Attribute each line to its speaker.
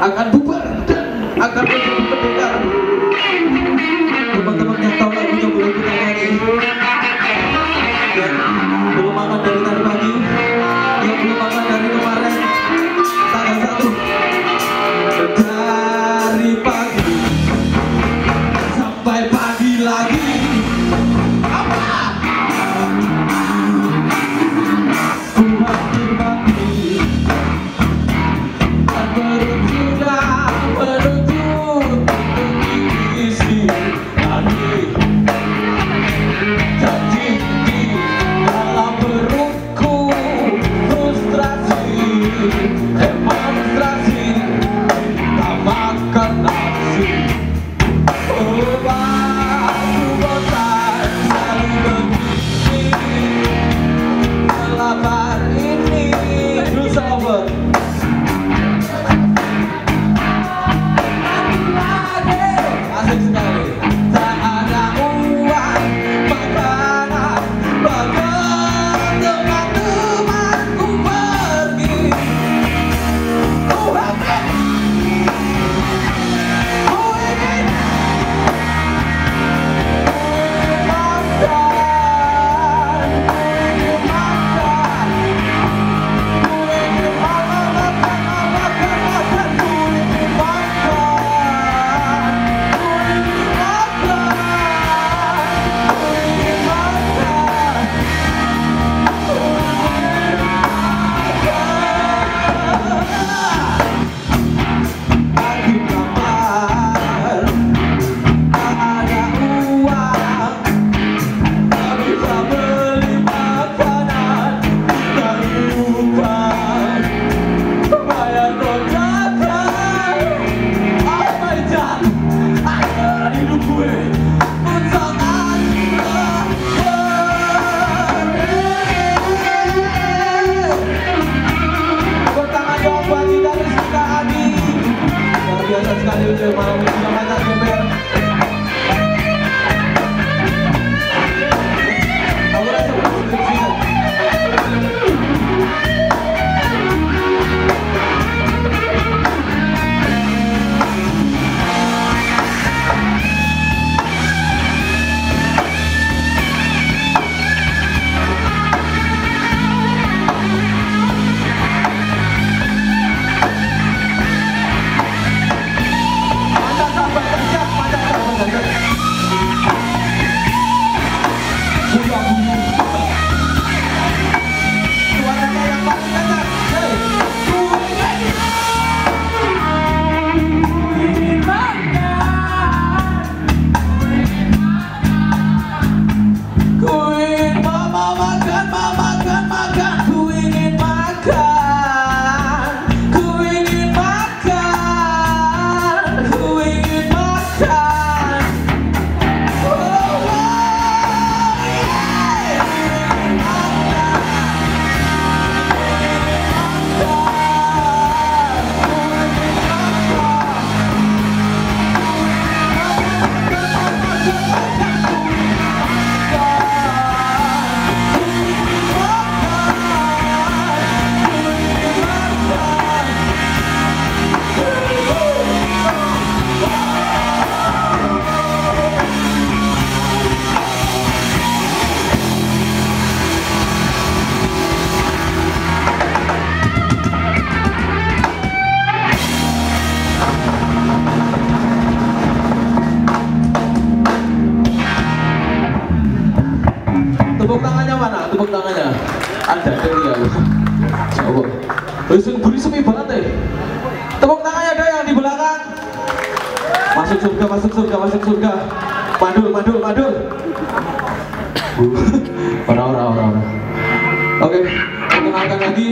Speaker 1: akan bubar dan akan menjadi Anda ya Allah. Besok beri sepi banget deh. Tepuk tangannya ada yang di belakang. Masuk surga, masuk surga, masuk surga. Madul, madul, madul Orang-orang, orang-orang. Oke, perkenalkan lagi